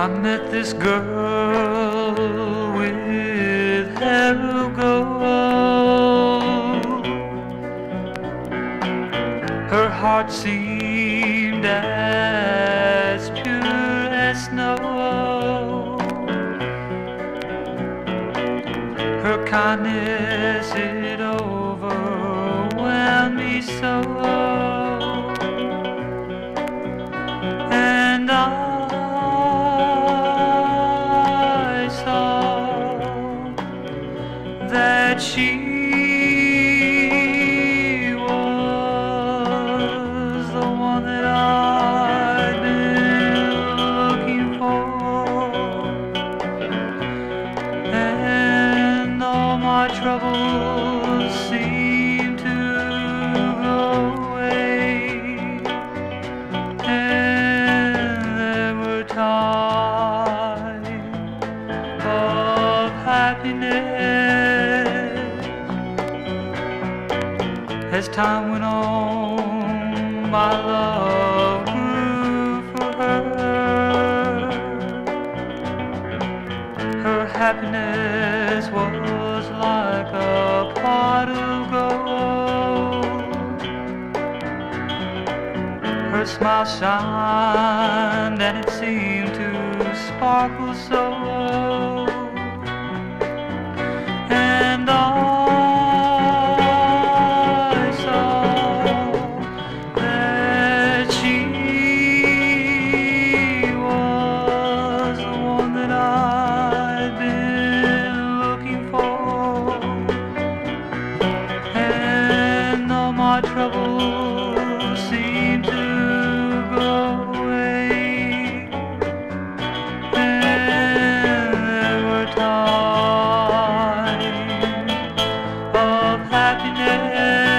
I met this girl with hair of gold. Her heart seemed as pure as snow. Her kindness it overwhelmed me so. She was the one that I'd been looking for. And all my troubles seemed to go away. And there were times of happiness as time went on. My love grew for her. Her happiness was like a pot of gold. Her smile shined and it seemed to sparkle so. and